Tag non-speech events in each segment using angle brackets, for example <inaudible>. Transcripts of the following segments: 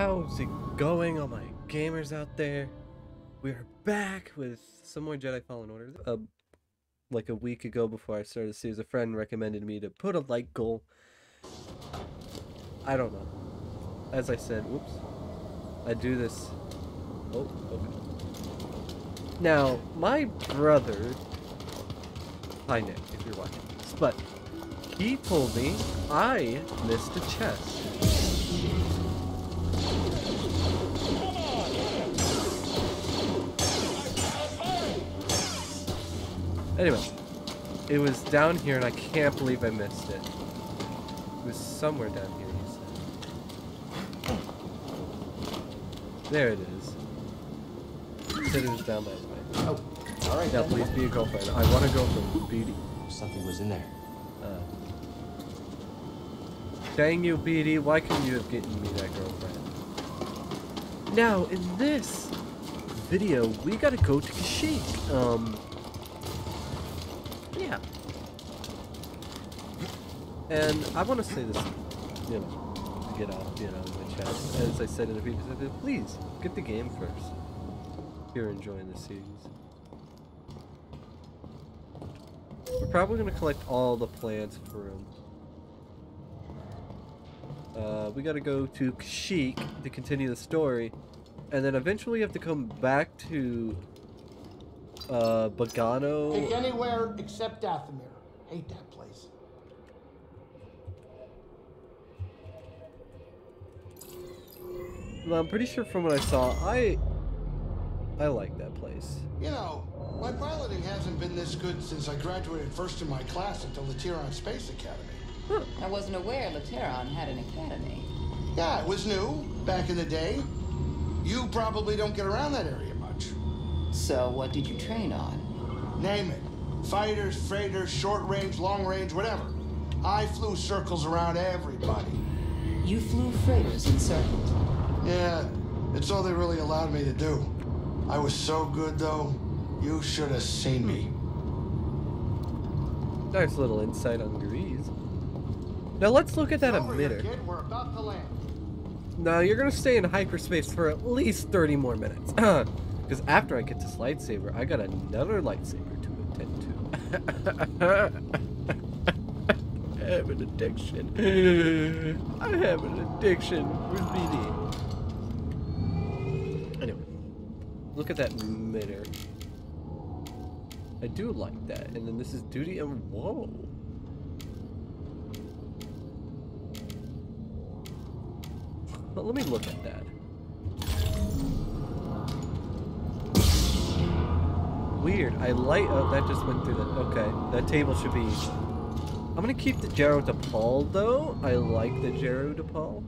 How's it going, all my gamers out there? We are back with some more Jedi Fallen Order. Uh, like a week ago before I started the series, a friend recommended me to put a like goal. I don't know. As I said, whoops. I do this. Oh, okay. Now, my brother. Hi, Nick, if you're watching this. But he told me I missed a chest. Anyway, it was down here and I can't believe I missed it. It was somewhere down here, he said. There it is. He said it was down that way. Oh, all right. Now please be a girlfriend. I want to go from BD. Something was in there. Uh, dang you, BD. Why couldn't you have gotten me that girlfriend? Now, in this video, we gotta go to Kashyyyk. Um, yeah. And I want to say this, you know, to get off, you know, my chest. As I said in the previous video, please, get the game first. If you're enjoying the series. We're probably gonna collect all the plants for him. Uh, we gotta go to Kashyyyk to continue the story, and then eventually have to come back to uh, Bogano. Take anywhere except Dathomir. Hate that place. Well, I'm pretty sure from what I saw, I I like that place. You know, my piloting hasn't been this good since I graduated first in my class at the Lateron Space Academy. I wasn't aware Lateron had an academy. Yeah, it was new back in the day. You probably don't get around that area much. So what did you train on? Name it. Fighters, freighters, short range, long range, whatever. I flew circles around everybody. You flew freighters in circles. Yeah, it's all they really allowed me to do. I was so good, though. You should have seen me. Nice little insight on Greez. Now let's look at that Over here, emitter. kid. We're about to land. Now you're gonna stay in hyperspace for at least 30 more minutes. <clears throat> Because after I get this lightsaber, I got another lightsaber to attend to. <laughs> I have an addiction. <laughs> I have an addiction. Where's BD? Anyway, look at that emitter. I do like that. And then this is duty and whoa. Well, let me look at that. Weird. I light. Oh, that just went through the. Okay, that table should be. I'm gonna keep the Jaro DePaul though. I like the Jaro DePaul.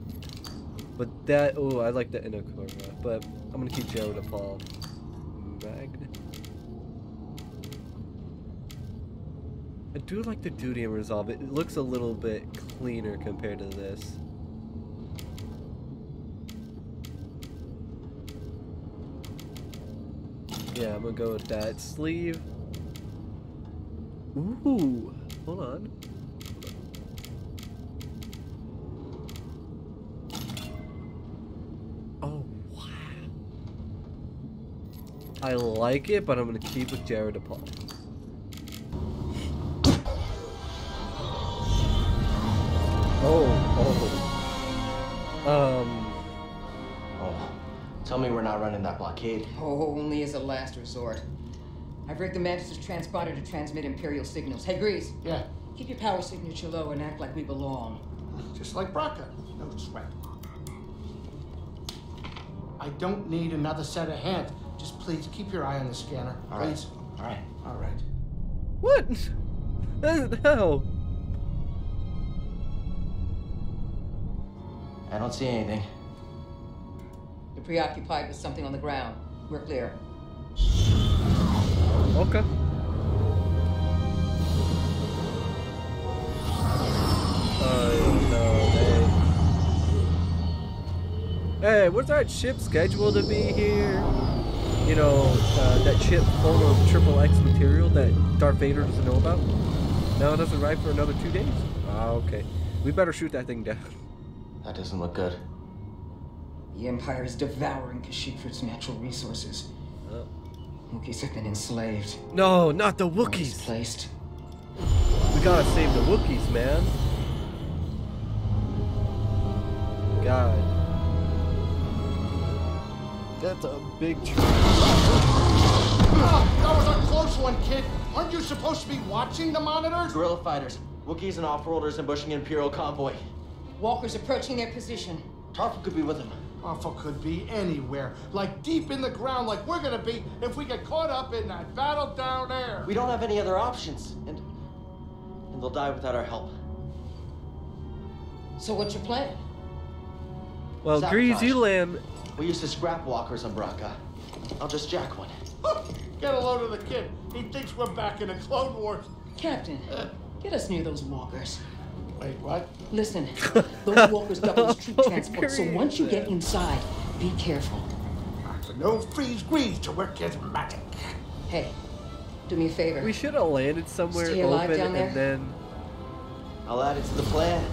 But that. Oh, I like the Inokura. But I'm gonna keep Jaro DePaul. Magna. I do like the duty and resolve. It looks a little bit cleaner compared to this. Yeah, I'm gonna go with that. Sleeve. Ooh, hold on. Oh, wow. I like it, but I'm gonna keep with Jared DePaul. Oh, oh. Um, me we're not running that blockade. Oh, only as a last resort. I've rigged the Mantis' transponder to transmit Imperial signals. Hey, Greez, Yeah, keep your power signature low and act like we belong. just like Bracca. No sweat. I don't need another set of hands. Just please keep your eye on the scanner. All right. please. All right. All right. what? the hell? I don't see anything. You're preoccupied with something on the ground. We're clear. Okay. Oh no. Hey, what's that ship scheduled to be here? You know, uh, that ship full of triple X material that Darth Vader doesn't know about? No, it doesn't arrive for another two days? Ah, okay. We better shoot that thing down. That doesn't look good. The Empire is devouring Kashyyyk for its natural resources. Oh. Wookiees have been enslaved. No, not the Wookiees. Placed. We gotta save the Wookiees, man. God. That's a big tree. Ah, that was a close one, kid. Aren't you supposed to be watching the monitors? Guerrilla fighters, Wookiees and off-worlders ambushing Imperial convoy. Walkers approaching their position. Tarfful could be with them. Alpha could be anywhere, like deep in the ground, like we're gonna be if we get caught up in that battle down there. We don't have any other options, and and they'll die without our help. So what's your plan? Well, Sabotage. Greasy Lamb. We used to scrap walkers on Bracca. I'll just jack one. <laughs> Get a load of the kid. He thinks we're back in the Clone Wars. Captain, <laughs> get us near those walkers. Wait, what? Listen, <laughs> those walkers double as troop transport, so once you get inside, be careful. No freeze grease to work his magic. Hey, do me a favor. We should have landed somewhere Stay alive open down there? and then. I'll add it to the plan.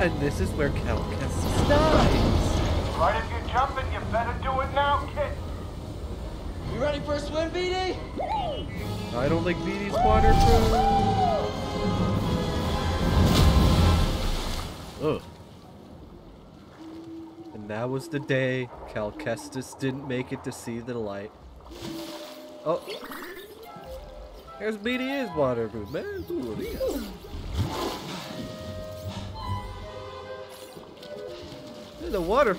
And this is where Cal Kestis dies. Right, if you're jumping, you better do it now, kid. You ready for a swim, BD? I don't think BD's waterproof. Ugh. And that was the day Cal Kestis didn't make it to see the light. Oh. Here's BD is waterproof, man. Ooh, what do you got? The water,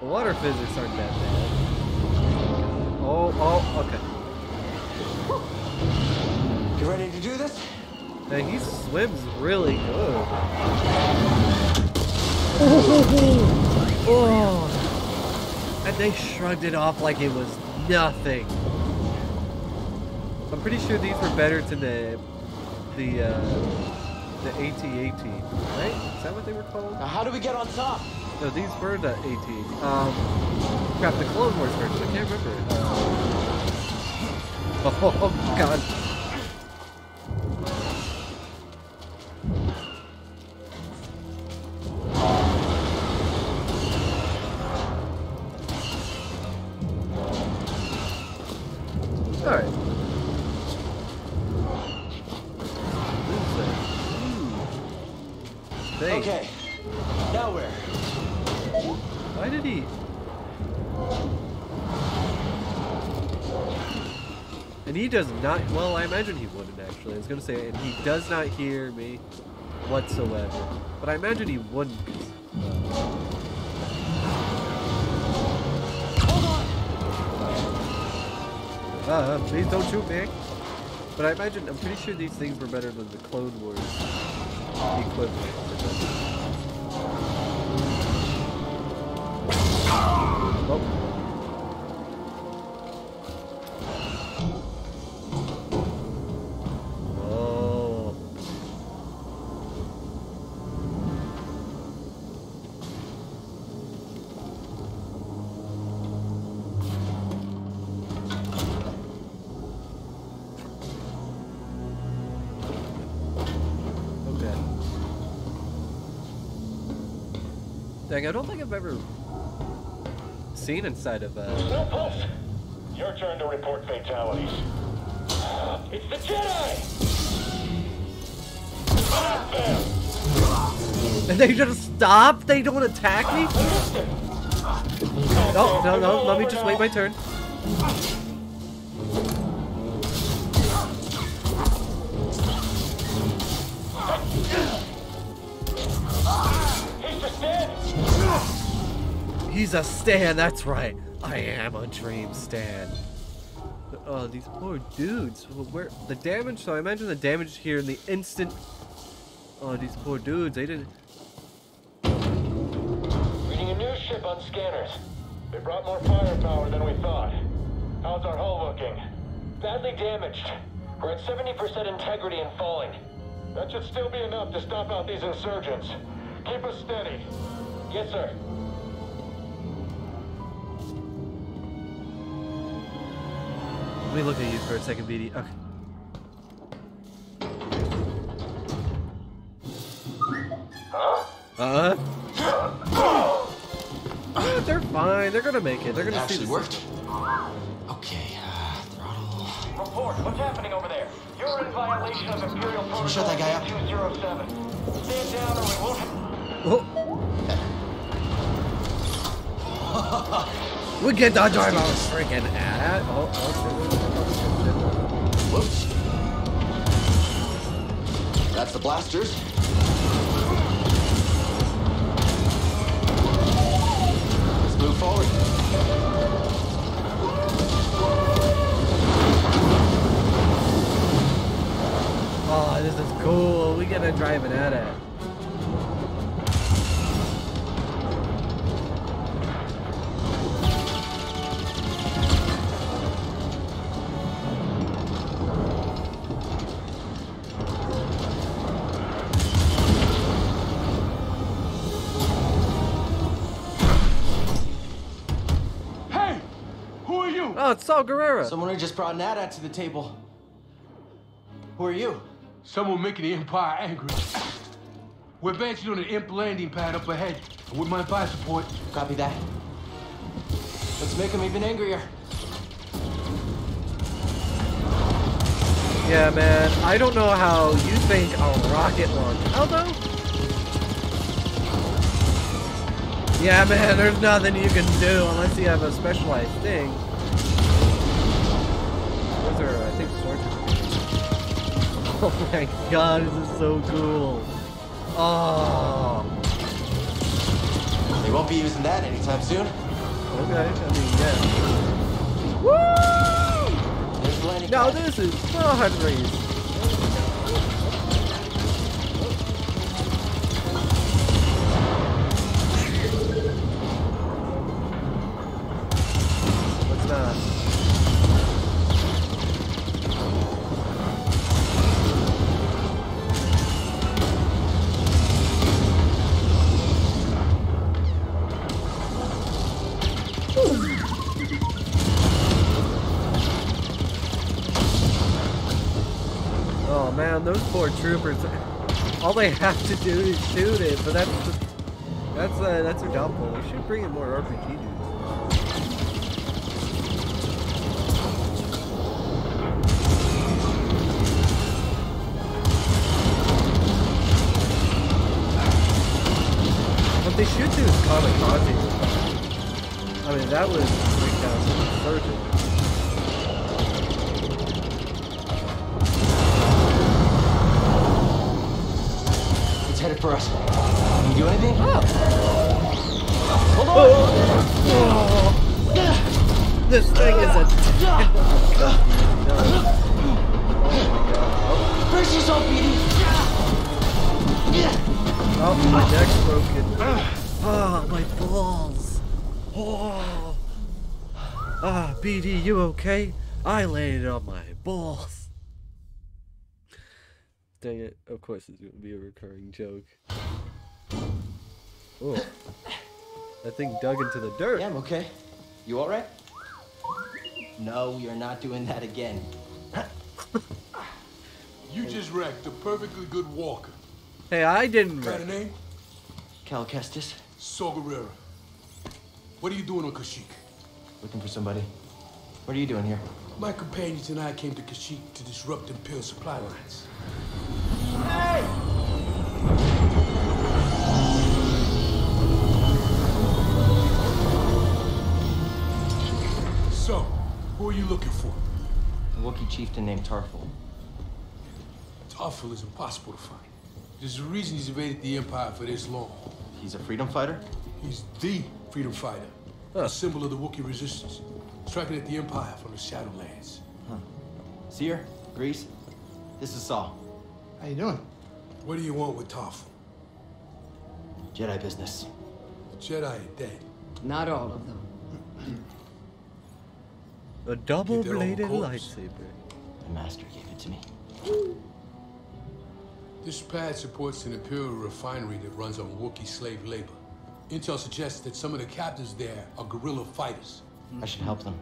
the water physics aren't that bad. Oh, oh, okay. You ready to do this? Man, he swims really good. <laughs> Oh. And they shrugged it off like it was nothing. I'm pretty sure these were better to the the uh, the AT-AT, right? Is that what they were called? Now, how do we get on top? No, these were the ATs. Um, crap, the Clone Wars version. I can't remember. Uh, <laughs> oh God. He does not. Well, I imagine he wouldn't actually. I was gonna say, and he does not hear me whatsoever. But I imagine he wouldn't. Uh, uh, please don't shoot me. But I imagine I'm pretty sure these things were better than the Clone Wars equipment. Oh. I've ever seen inside of uh No pulse. Your turn to report fatalities. It's the Jedi! <laughs> And they just stop? They don't attack me? No, no, no, let me just wait my turn. Dead! He's a Stan, that's right. I am a dream Stan. Oh, these poor dudes. Where the damage? So I imagine the damage here in the instant. Oh, these poor dudes. They didn't. Reading a news ship on scanners. They brought more firepower than we thought. How's our hull looking? Badly damaged. We're at 70% integrity and falling. That should still be enough to stop out these insurgents. Keep us steady. Yes, sir. Let me look at you for a second, BD. Okay. Huh? Uh huh. Yeah, they're fine. They're gonna make it. They're gonna see actually the worked. system. Okay, uh, throttle. Report. What's happening over there? You're in violation of Imperial Protocol shut that guy up? 207. Stand down or we won't... Oh. <laughs> we get the drive our freaking at. Oh, oh, Whoops. That's the blasters. Let's move forward. oh, this is cool. We get to drive an at it. Saw Gerrera. Someone who just brought Nada to the table. Who are you? Someone making the Empire angry. We're advancing on an imp landing pad up ahead. With my fire support, Copy that. Let's make him even angrier. Yeah, man. I don't know how you think a rocket launch. Although. Yeah, man. There's nothing you can do unless you have a specialized thing. Those are, I think, swords. Oh my god, this is so cool. Oh. They won't be using that anytime soon. Okay. I mean, yeah. Woo! There's the landing Now this is fun race. What's that? Those poor troopers. All they have to do is shoot it, but that's that's uh, that's their downfall. They should bring in more RPG dudes. What they should do is kamikaze. I mean, that bring down some insurgents. For us. Can you do anything? This thing is a. Brace yourself, BD. Oh, my neck's broken. Ah, my balls. Oh. Ah, BD, you okay? I landed on my balls. Dang it. Of course it's gonna be a recurring joke. Oh. <laughs> That thing dug into the dirt. Yeah, I'm okay. You all right? No, you're not doing that again. <laughs> you just wrecked a perfectly good walker. Hey, I didn't Got a name? Cal Kestis, Saw Gerrera. What are you doing on Kashyyyk? looking for somebody. What are you doing here? My companions and I came to Kashyyyk to disrupt Imperial supply lines. So, who are you looking for? A Wookiee chieftain named Tarfful. Tarfful is impossible to find. There's a reason he's evaded the Empire for this long. He's a freedom fighter? He's the freedom fighter. A symbol of the Wookiee resistance. Striking at the Empire from the Shadowlands. Cere? Greez? This is Saw. How you doing? What do you want with Tarfful? Jedi business. The Jedi are dead. Not all of them. A double-bladed lightsaber. The master gave it to me. This pad supports an Imperial refinery that runs on Wookiee slave labor. Intel suggests that some of the captives there are guerrilla fighters. I should help them.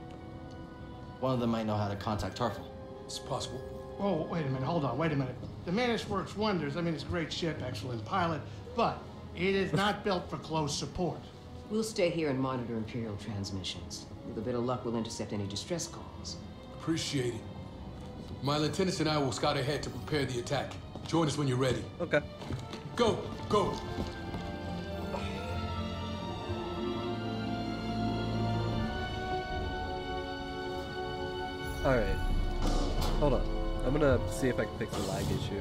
One of them might know how to contact Tarfful. It's possible. Oh, wait a minute. Hold on. Wait a minute. The Mantis works wonders. I mean, it's a great ship, excellent pilot, but it is not built for close support. We'll stay here and monitor Imperial transmissions. With a bit of luck, we'll intercept any distress calls. Appreciate it. My lieutenants and I will scout ahead to prepare the attack. Join us when you're ready. Okay. Go, go. Alright. Hold on. I'm gonna see if I can fix the lag issue.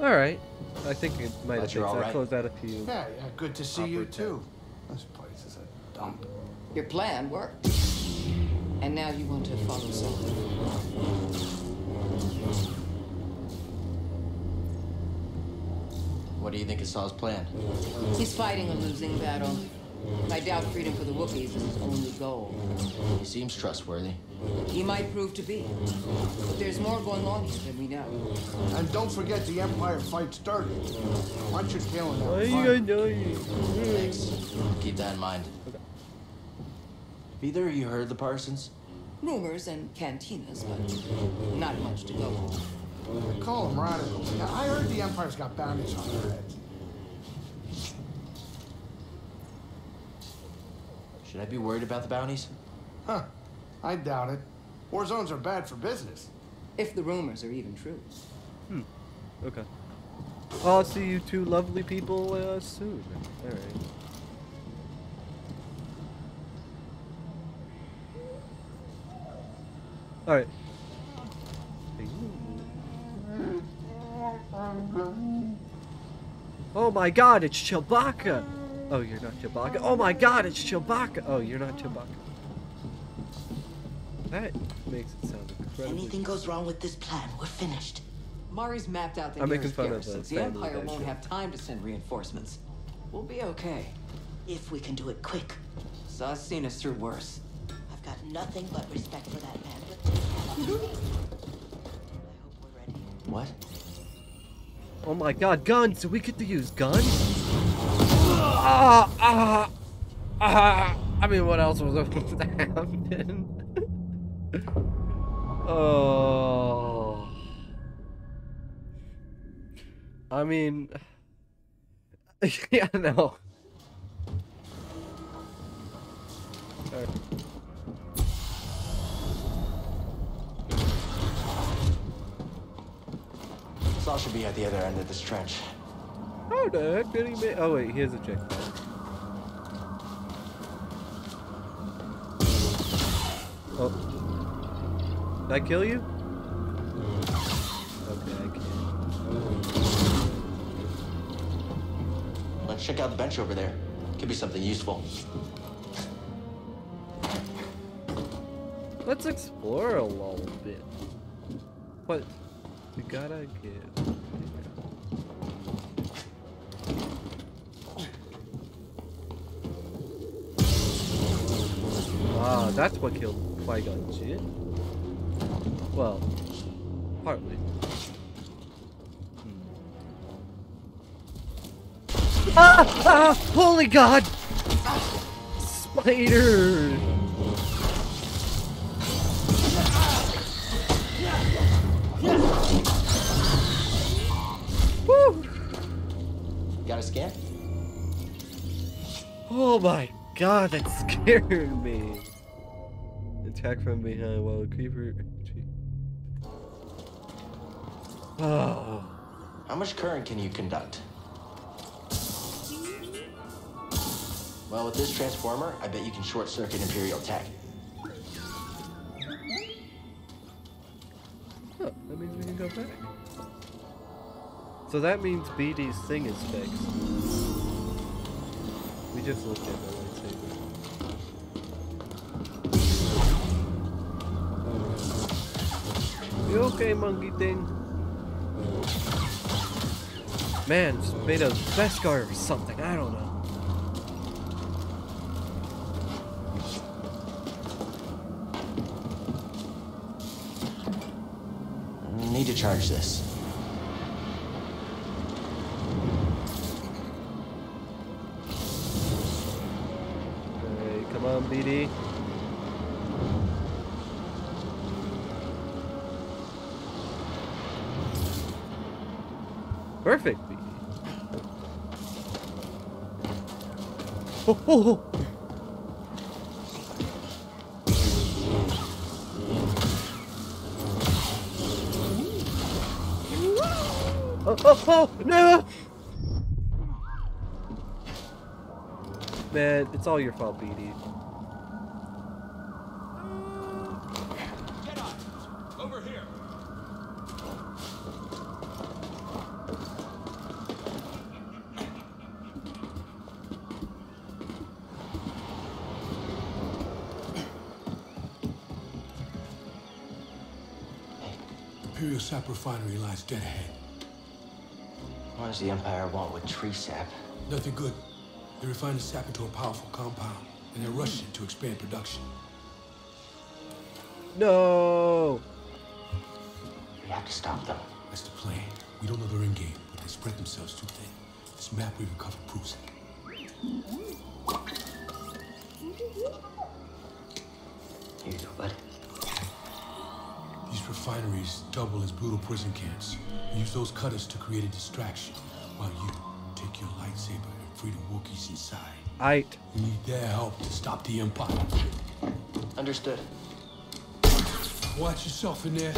Alright. I think it might have Glad fixed you're it. all I right. closed out a few. Yeah, yeah, good to see you too. This place is a dump. Your plan worked. And now you want to follow Saw. What do you think is Saw's plan? He's fighting a losing battle. I doubt freedom for the Wookiees is his only goal. He seems trustworthy. He might prove to be. But there's more going on here than we know. And don't forget the Empire fights dirty. Once you're killing them. Why fine. you annoying? Thanks. Keep that in mind. Have either of you heard the Partisans? Rumors and cantinas, but not much to go on. They call them radicals. Yeah, I heard the Empire's got bounties on their heads. Should I be worried about the bounties? Huh. I doubt it. War zones are bad for business. If the rumors are even true. Hmm. Okay. I'll see you two lovely people uh, soon. Alright. Alright. Oh my god, it's Chewbacca! Oh, you're not Chewbacca. Oh my god, it's Chewbacca! Oh, you're not Chewbacca. That makes it sound incredible. Anything goes wrong with this plan, we're finished. Mari's mapped out the I'm making nearest fun of the garrisons. The Empire won't shit. have time to send reinforcements. We'll be okay. If we can do it quick. Saw's seen us through worse. I've got nothing but respect for that man. But I hope we're ready. What? Oh my god, guns! Do we get to use guns? Ah, ah, ah. I mean, what else was supposed <laughs> to happen? oh. I mean, <laughs> yeah, no. Alright. Saw should be at the other end of this trench. How the heck did he make? Oh wait, here's a checkpoint. Oh. Did I kill you? Okay, I can't. Let's check out the bench over there. Could be something useful. Let's explore a little bit. What? We gotta get. That's what killed Qui-Gon Jinn. Well, partly. Hmm. Ah! Ah! Holy God! Spider! Woo! Got a scan? Oh my god, that scared me. Attack from behind while a creeper. Oh. How much current can you conduct? Well, with this transformer, I bet you can short circuit Imperial tech. Oh, that means we can go back. So that means BD's thing is fixed. We just looked at the okay, monkey thing? Man, it's made of Beskar or something, I don't know. Need to charge this. Alright, come on, BD. perfect. Oh, oh, oh. Oh, oh, oh, no! Man, it's all your fault, BD. Refinery lies dead ahead. What does the Empire want with tree sap? Nothing good. They refine the sap into a powerful compound, and they're rushing to expand production. No! We have to stop them. That's the plan. We don't know their end game, but they spread themselves too thin. This map we recovered proves it. Refineries double as brutal prison camps. Use those cutters to create a distraction, while you take your lightsaber and free the Wookiees inside. I We need their help to stop the Empire. Understood. Watch yourself in there.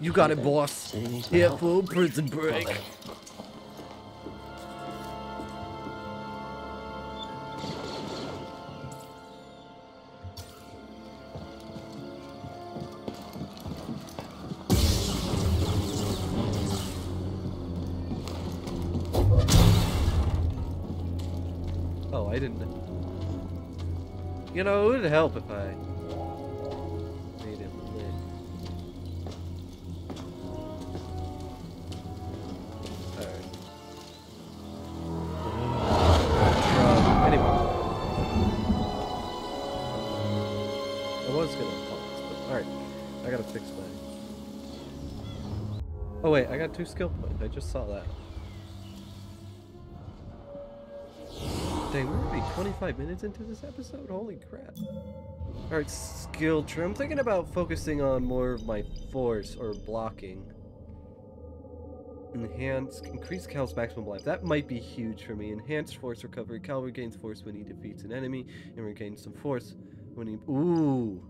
You got it, boss. City Here help. for prison Well, break. Know, it would help if I made it lit. Alright. Anyway. I was gonna pause, but alright. I gotta fix my. Oh wait, I got two skill points. I just saw that. Dang, we're already 25 minutes into this episode? Holy crap. Alright, skill tree. I'm thinking about focusing on more of my force or blocking. Enhance, increase Cal's maximum life. That might be huge for me. Enhanced force recovery. Cal regains force when he defeats an enemy and regains some force when he. Ooh!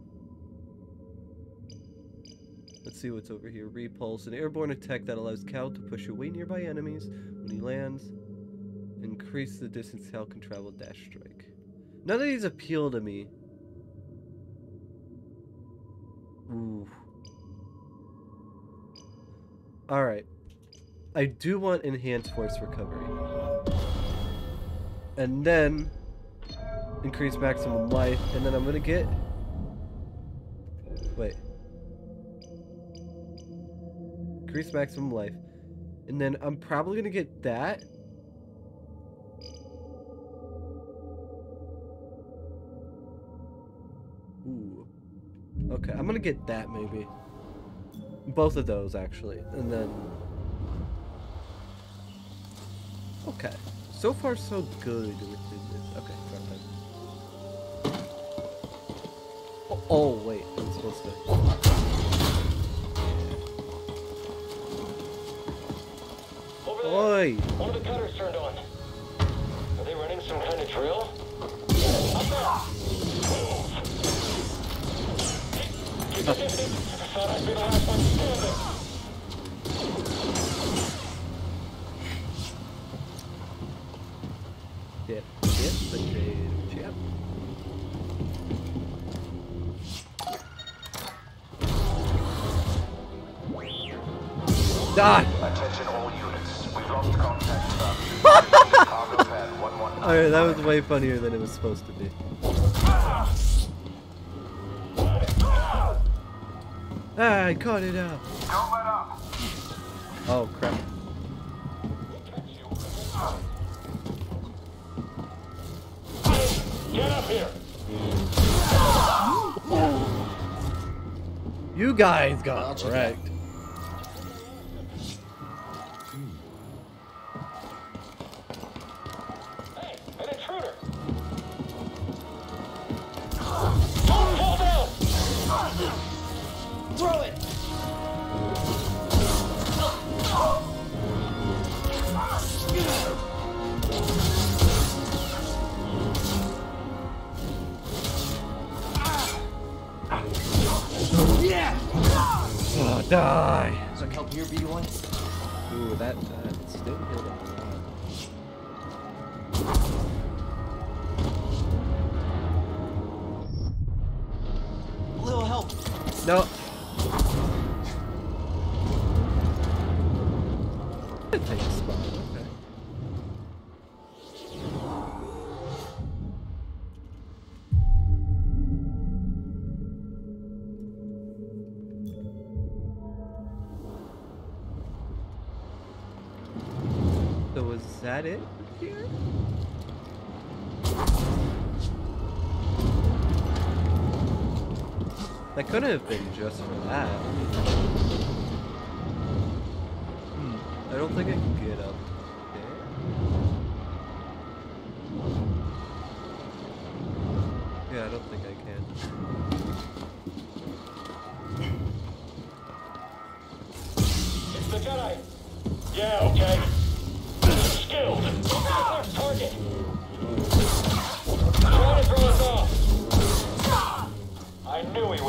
Let's see what's over here. Repulse, an airborne attack that allows Cal to push away nearby enemies when he lands. Increase the distance hell can travel dash strike. None of these appeal to me. Ooh. Alright. I do want enhanced force recovery. And then increase maximum life, and then I'm gonna get wait. Increase maximum life. And then I'm probably gonna get that. Okay, I'm gonna get that maybe. Both of those actually. And then Okay. So far so good with this. Okay. Oh, oh wait, I'm supposed to Over there. Oi! One of the cutters turned on. Are they running some kind of drill? Up there! Keep the distance. Thought I'd be the last one standing. Chip, ah. chip, potato chip. Die! Attention all units. <laughs> We've lost contact with Cargo pad 119. Alright, that was way funnier than it was supposed to be. I caught it out. Don't let up. Oh crap. Get up here! You guys got wrecked. Die! Kelp here, BD1? Ooh, that, that still healed up That could have been just for that. Hmm. I don't think I can get up there. Yeah, I don't think I can. It's the Jedi. Yeah, okay.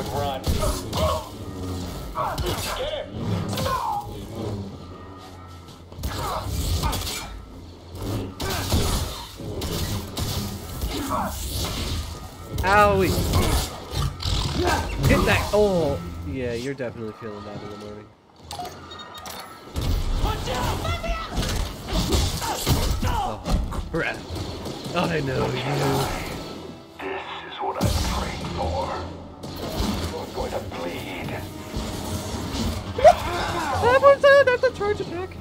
Would run. Get! Owie! Hit that! Oh! Yeah, you're definitely feeling that in the morning. Oh, crap. I know you. A, charge attack.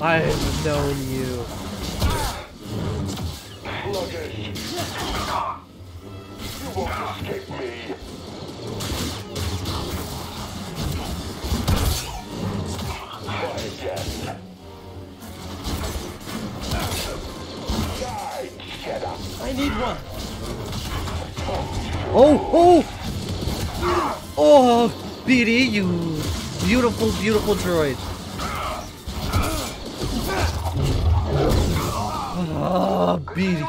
I've known you. Sluggish. You won't escape me. Try again. Die, Jedi. I need one. Oh, oh! Oh, BD, you beautiful, beautiful droid. Ah, BD.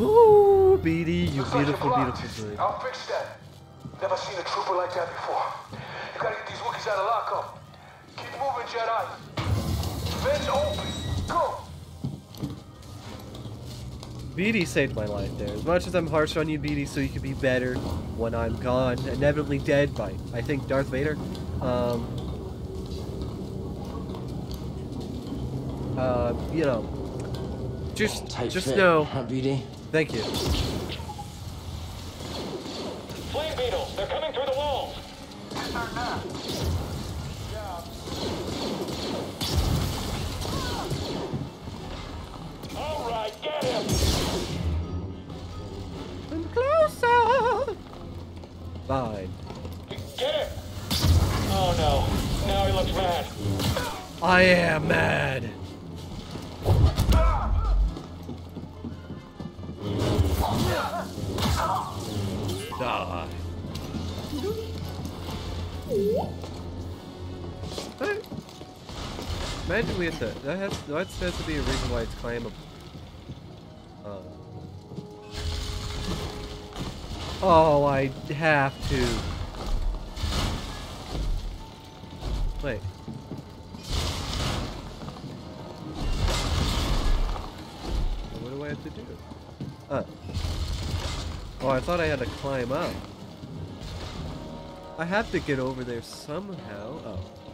Ooh, BD, you beautiful, beautiful droid. I'll fix that. Never seen a trooper like that before. You gotta get these Wookiees out of lockup. Keep moving, Jedi. Vents open. Go. BD saved my life there. As much as I'm harsh on you, BD, so you can be better when I'm gone, inevitably dead by, I think, Darth Vader. Um, uh, you know, just, just fit, know. Huh, BD? Thank you. Fine. Get him. Oh no, now he looks mad. I am mad. Die. Hey. Had to. That has. That has to be a reason why it's claimable. Uh. Oh, I have to. Wait. What do I have to do? Uh. Oh, I thought I had to climb up. I have to get over there somehow. Oh.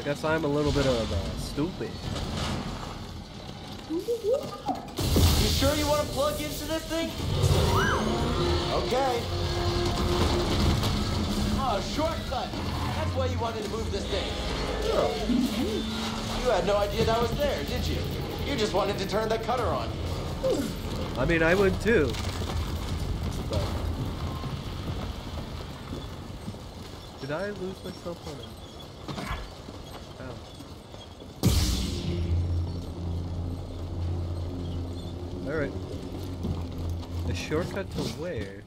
I guess I'm a little bit of uh, stupid. You sure you want to plug into this thing? Okay. Oh, shortcut. That's why you wanted to move this thing. You had no idea that was there, did you? You just wanted to turn that cutter on. I mean, I would too. But did I lose myself on it? Shortcut to where?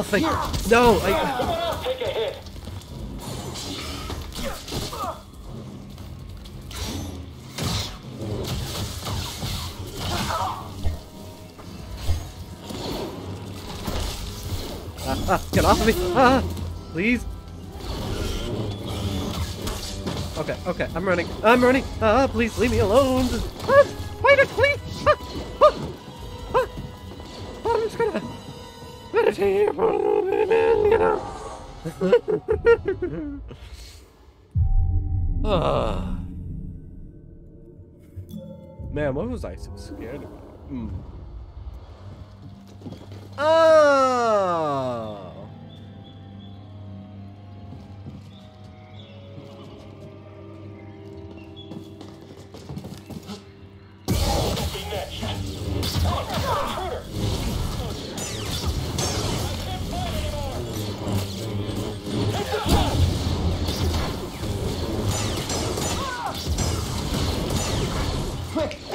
No! I, ah, ah, get off of me! Ah! Please! Okay, okay, I'm running. I'm running! Ah, please leave me alone! Ah. Man, what was I so scared about? Mm. Oh.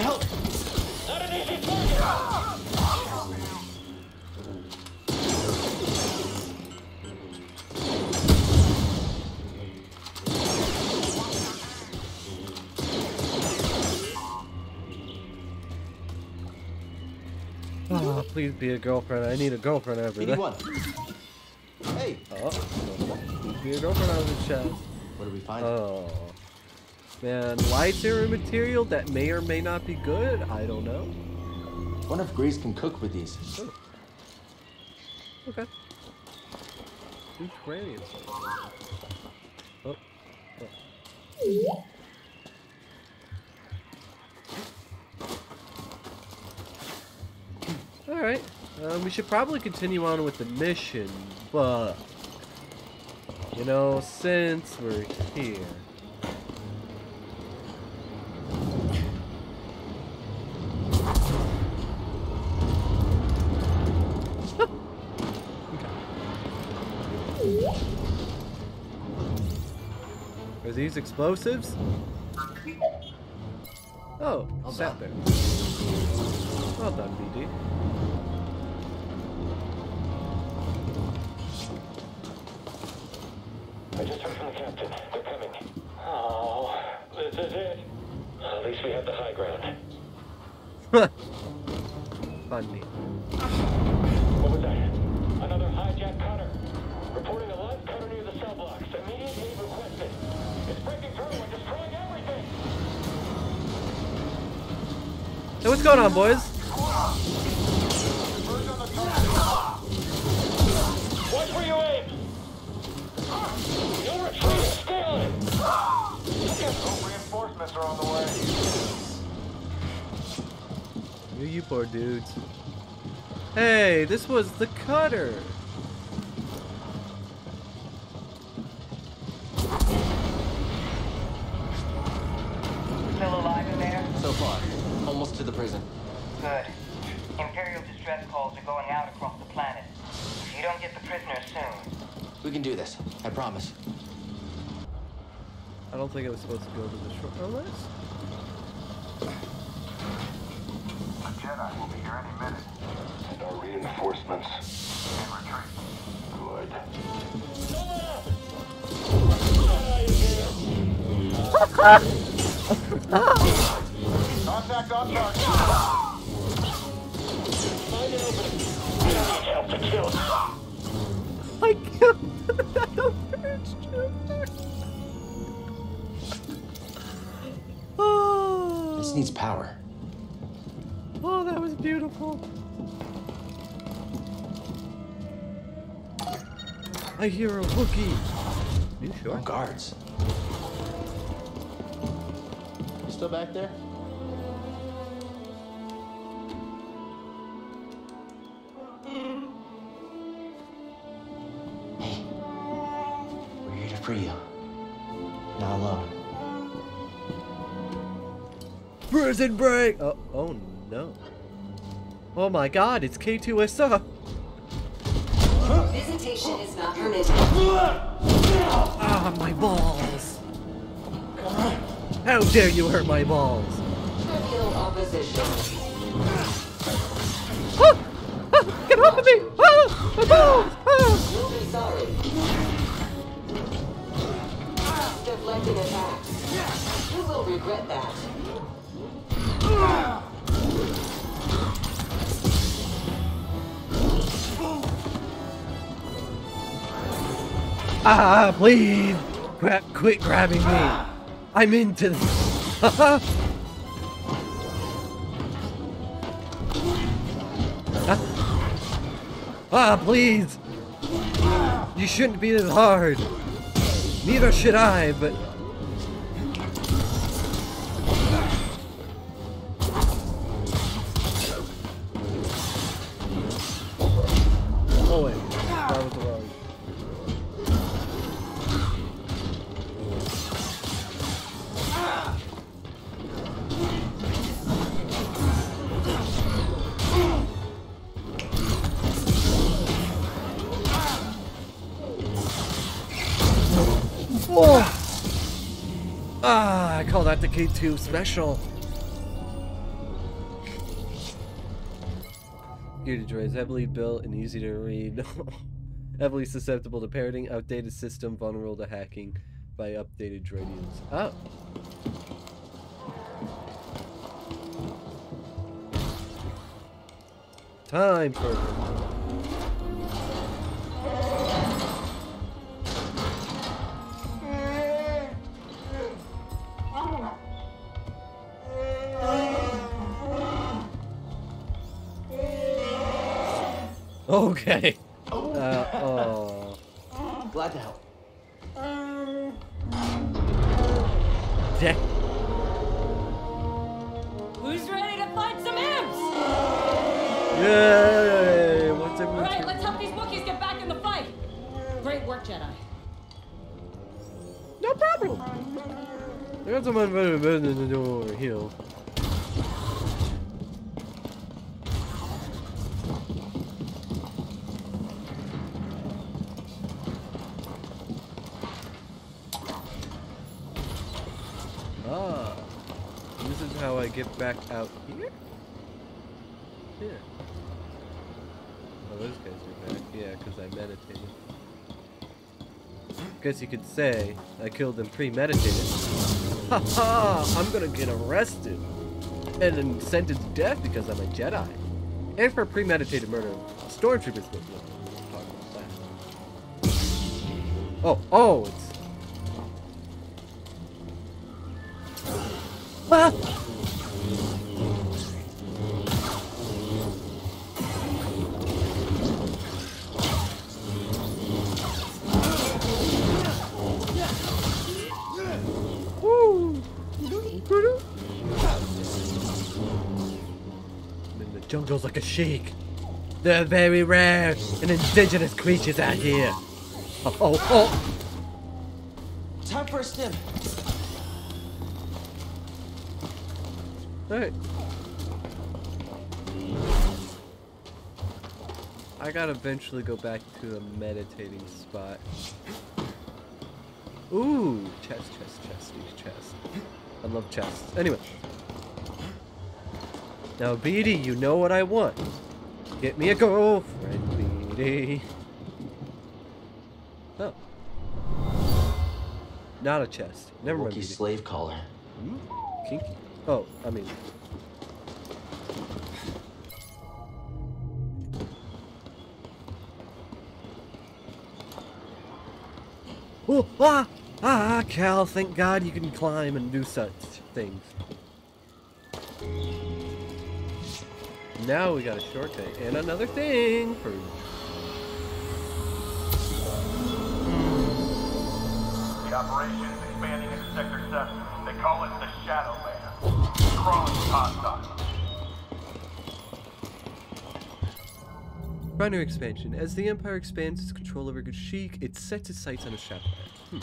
Help! Not an easy. Ah, please be a girlfriend. I need a girlfriend every day. 81. Hey, Oh, please be a girlfriend out of the chest. what did we find? Oh. Man, lightsaber material that may or may not be good? I don't know. Wonder if Greez can cook with these. Okay. Two Aquarius. Oh. oh. Alright. Um, we should probably continue on with the mission, but... You know, since we're here... these explosives? Oh, Well sat done. there. Well done, BD. I just heard from the captain. They're coming. Oh, this is it. At least we have the high ground. <laughs> Funny. What was that? Another hijacked cutter. Reporting a live cutter near the cell blocks. Immediate Hey, what's going on, boys? Watch where you aim. No retreat. Stay on it. Reinforcements are on the way. You, you poor dudes. Hey, this was the cutter. I think it was supposed to go to the short. Oh, nice. The Jedi will be here any minute. And our reinforcements. In retreat. Good. Contact power. oh, that was beautiful. I hear a Wookiee. You No sure? Oh, guards. You still back there? Hey, we're here to free you. Prison break. Oh, oh no. Oh my God! It's K2SO. Visitation is not permitted. Ah, my balls. How dare you hurt my balls? Trivial opposition. Ah! Ah! Get off of me! Ah! My balls! Ah! You'll be sorry. Deflecting attacks. You will regret that. Ah, please! Gra quit grabbing me! I'm into this! <laughs> ah, please! You shouldn't be this hard! Neither should I, but... Oh wait, that was the wrong. Whoa! Ah, I call that the K2 special. Gear droids heavily built and easy to read. <laughs> heavily susceptible to parroting, outdated system, vulnerable to hacking by updated droidians. Oh. Time for Okay. Uh, oh. Glad to help. Jack. Who's ready to fight some imps? Yay! What's All everyone? right, let's help these Wookiees get back in the fight. Great work, Jedi. No problem. I got some unfinished business to do over here. Ah, this is how I get back out here. Yeah. Oh, those guys are back. Yeah, because I meditated. Guess you could say I killed them premeditated. Ha ha! I'm gonna get arrested and then sentenced to death because I'm a Jedi. And for premeditated murder, stormtroopers would that. Oh, oh, it's. Ah! Jungle's like a sheik. They're very rare and indigenous creatures out here. Oh, oh, oh. Time for a stim. Alright. I gotta eventually go back to a meditating spot. Ooh, chest, chest, chest, chest. I love chests. Anyway. Now, BD, you know what I want. Get me a girlfriend, BD. Oh. Not a chest. Never mind. Wookiee BD. slave collar. Kinky. Oh, I mean. Oh, ah, ah, Cal, thank God you can climb and do such things. Now we got a short shortcut and another thing for The operation is expanding into Sector 7. They call it the Shadowland. Crawling hostile. Primary expansion. As the Empire expands its control over Kashyyyk, it sets its sights on the Shadowland. Hmm.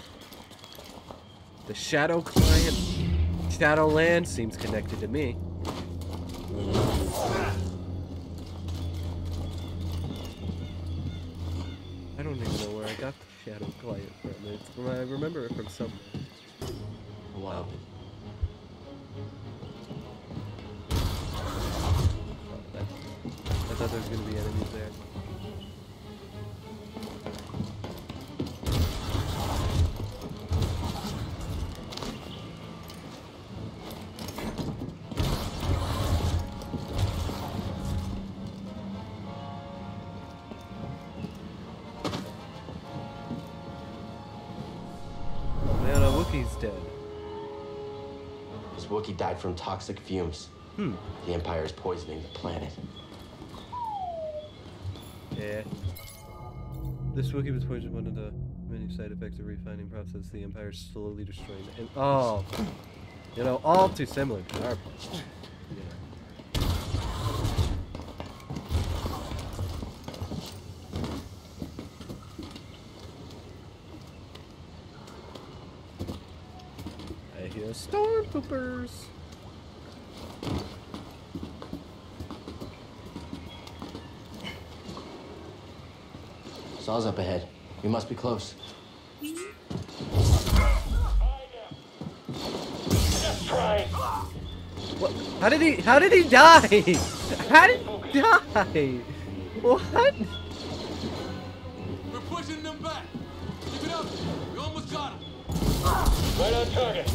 The Shadow Client Shadowland seems connected to me. Somewhere. Man, Wookiee's dead. This Wookiee died from toxic fumes. Hmm. The Empire is poisoning the planet. Yeah. This Wookiee was poisoned one of the many side effects of refining process. The Empire is slowly destroying it. And, oh, you know, all too similar to our planet. I hear stormtroopers. Saw's up ahead. We must be close. What? How did he? How did he die? How did he die? What? We're pushing them back. Keep it up. We almost got them. Right on target.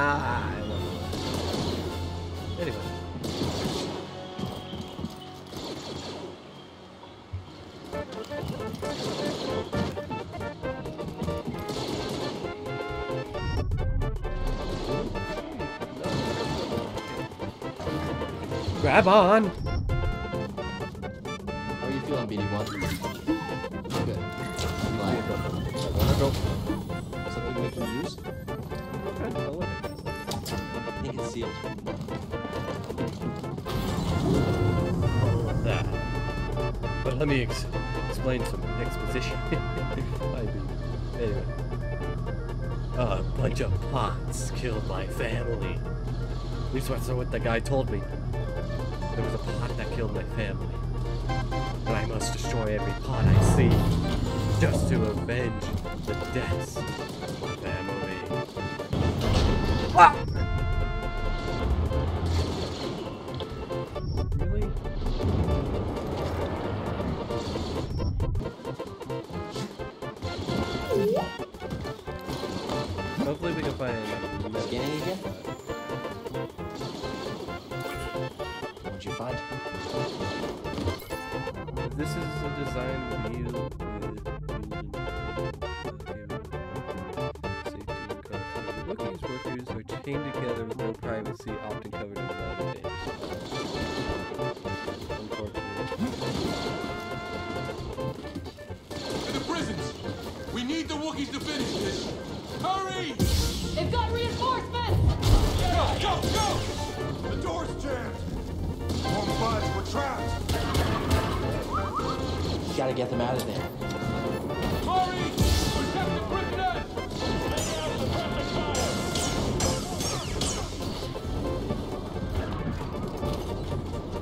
I love it. Anyway. Grab on! How are you feeling, BD1? Good. I'm glad. Go. Something we can use? Okay, I'll look sealed. But let me ex explain some exposition. <laughs> I do. Anyway. Uh, a bunch of pots killed my family. At least that's what the guy told me. There was a pot that killed my family. And I must destroy every pot I see. Just to avenge the deaths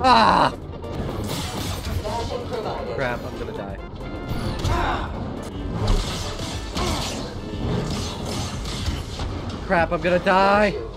Ah! Crap, I'm gonna die. Crap, I'm gonna die!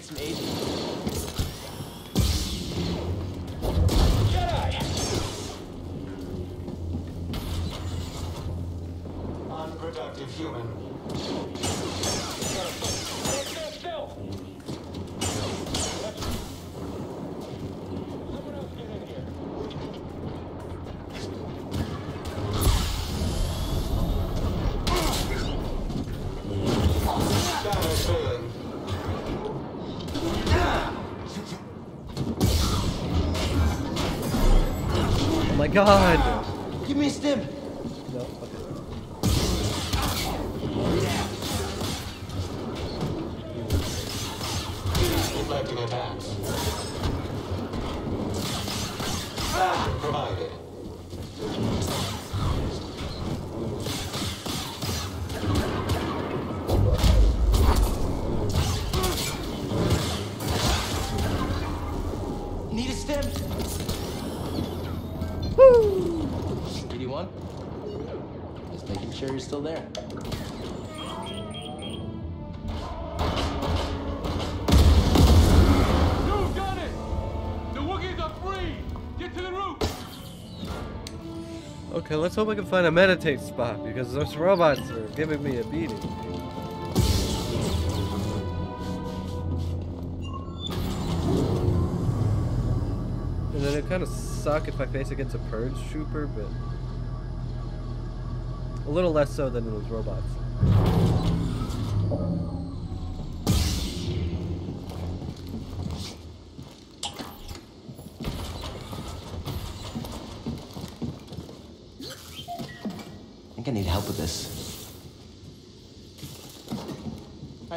get some aid? Unproductive human. God! Give me a let's hope I can find a meditate spot because those robots are giving me a beating. And then it kind of suck if I face against a purge trooper, but a little less so than those robots.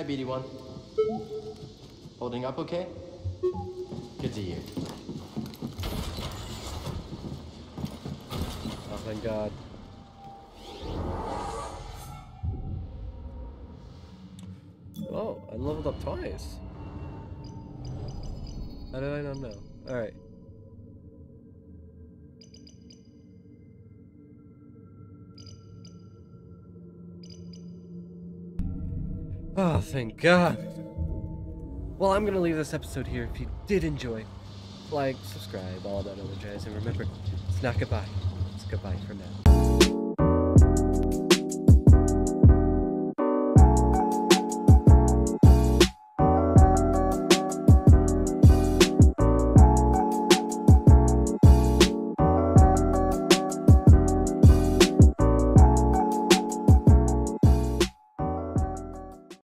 Hi, BD1. Holding up okay? Good to hear. Oh, thank God. Oh, I leveled up twice. How did I not know? Alright. Thank God. Well, I'm gonna leave this episode here. If you did enjoy, like, subscribe, all that other jazz, and remember, it's not goodbye. It's goodbye for now.